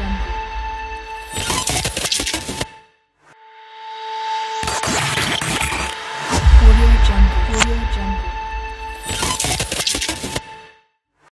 Jungle.